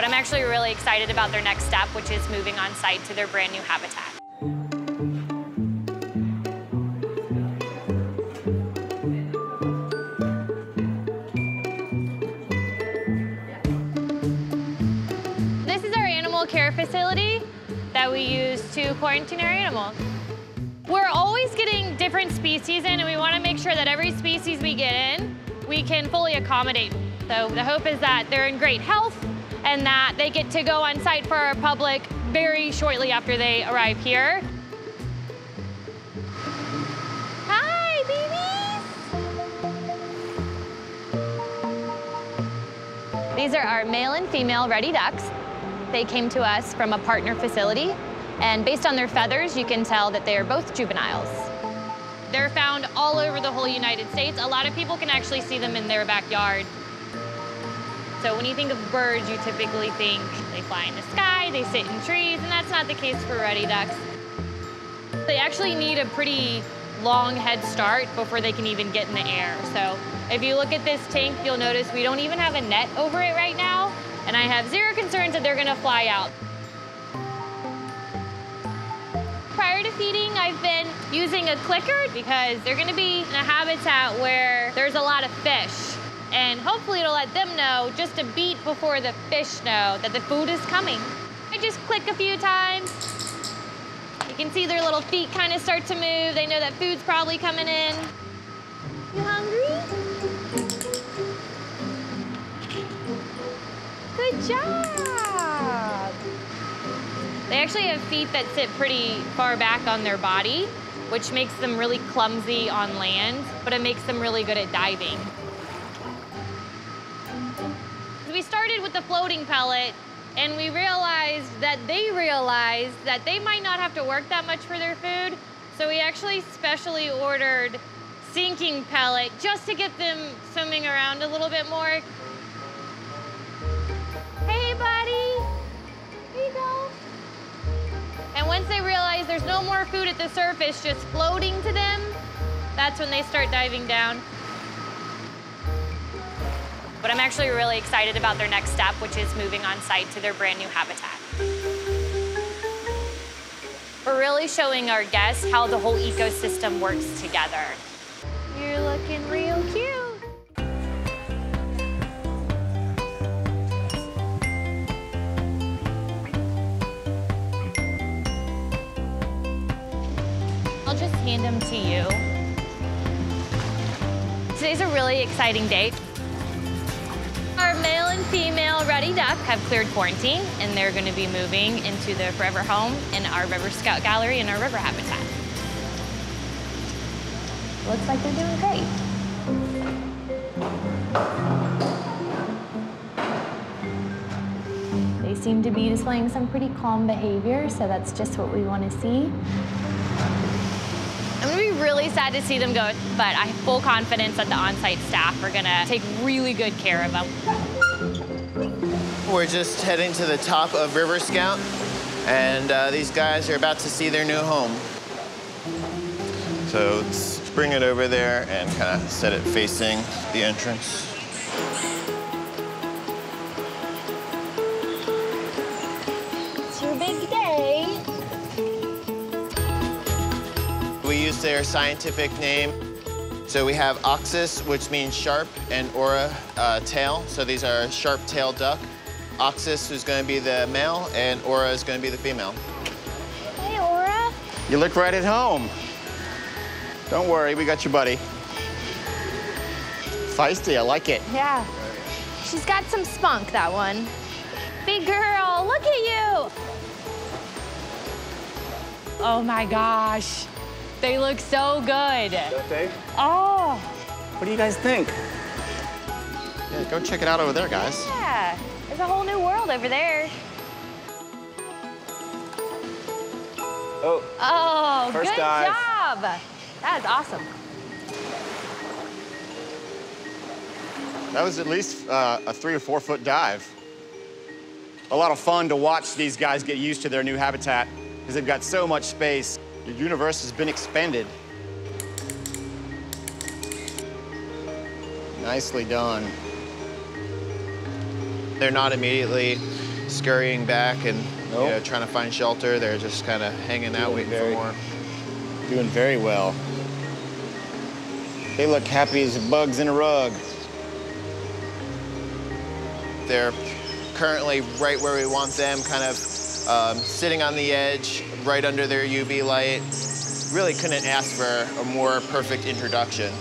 But I'm actually really excited about their next step, which is moving on site to their brand new habitat. This is our animal care facility that we use to quarantine our animals. We're always getting different species in, and we want to make sure that every species we get in, we can fully accommodate. So the hope is that they're in great health and that they get to go on site for our public very shortly after they arrive here. Hi, babies! These are our male and female ruddy ducks. They came to us from a partner facility, and based on their feathers, you can tell that they are both juveniles. They're found all over the whole United States. A lot of people can actually see them in their backyard. So when you think of birds, you typically think they fly in the sky, they sit in trees, and that's not the case for ruddy ducks. They actually need a pretty long head start before they can even get in the air. So if you look at this tank, you'll notice we don't even have a net over it right now, and I have zero concerns that they're gonna fly out. Prior to feeding, I've been using a clicker because they're gonna be in a habitat where there's a lot of fish. And hopefully it'll let them know just a beat before the fish know that the food is coming. I just click a few times. You can see their little feet kind of start to move. They know that food's probably coming in. You hungry? Good job. They actually have feet that sit pretty far back on their body, which makes them really clumsy on land, but it makes them really good at diving. Started with the floating pellet, and we realized that they realized that they might not have to work that much for their food, so we actually specially ordered sinking pellet just to get them swimming around a little bit more. Hey, buddy. Here you go. And once they realize there's no more food at the surface just floating to them, that's when they start diving down. But I'm actually really excited about their next step, which is moving on site to their brand new habitat. We're really showing our guests how the whole ecosystem works together. You're looking real cute. I'll just hand them to you. Today's a really exciting day. Female ruddy duck have cleared quarantine, and they're going to be moving into the forever home in our River Scout Gallery in our river habitat. Looks like they're doing great. They seem to be displaying some pretty calm behavior, so that's just what we want to see. I'm gonna be really sad to see them go, but I have full confidence that the on-site staff are gonna take really good care of them. We're just heading to the top of River Scout, and uh, these guys are about to see their new home. So let's bring it over there and kind of set it facing the entrance. It's your big day. We use their scientific name. So we have oxus, which means sharp, and aura, uh, tail. So these are sharp-tailed duck. Oxus is going to be the male, and aura is going to be the female. Hey, Aura. You look right at home. Don't worry, we got your buddy. Feisty, I like it. Yeah. She's got some spunk, that one. Big girl, look at you. Oh my gosh. They look so good. Oh, What do you guys think? Yeah, go check it out over there, guys. yeah. There's a whole new world over there. Oh, Oh, First good dive. job. That is awesome. that was at least uh, a three or four foot dive. A lot of fun to watch these guys get used to their new habitat because they've got so much space. The universe has been expanded. Nicely done. They're not immediately scurrying back and you know, trying to find shelter. They're just kind of hanging out, waiting very- for more. Doing very well. They look happy as bugs in a rug. They're currently right where we want them, kind of um, sitting on the edge, right under their UV light. Really couldn't ask for a more perfect introduction.